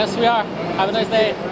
Yes, we are. Have a nice day.